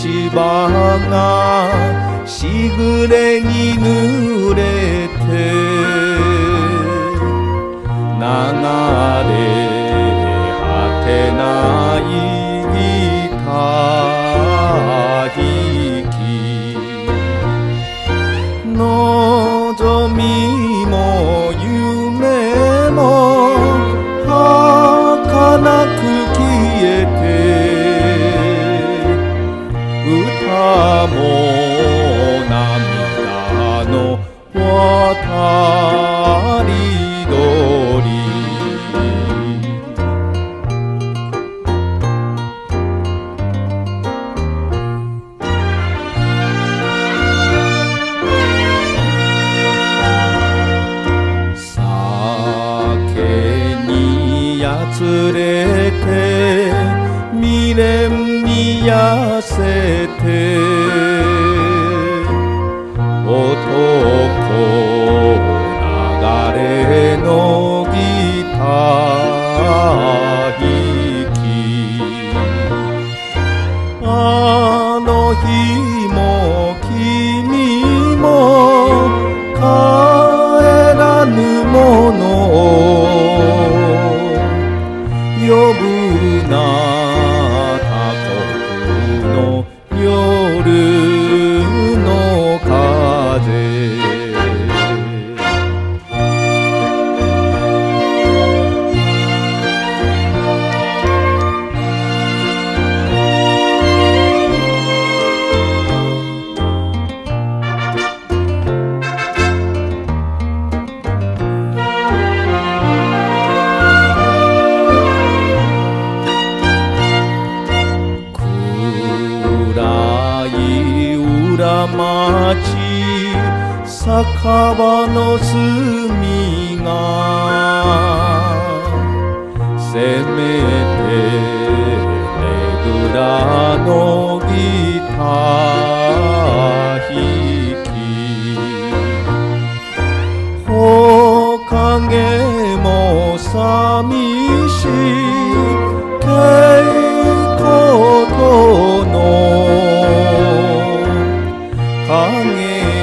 落葉がしぐれに濡れて流れ果てない歌きのぞみも夢も儚く消えて歌も涙の渡り。鳥酒にやつれて痩せて男流れのギター弾き。あの日も君も町酒場の隅がせめてねぐらのギター弾き。木陰も寂しい longing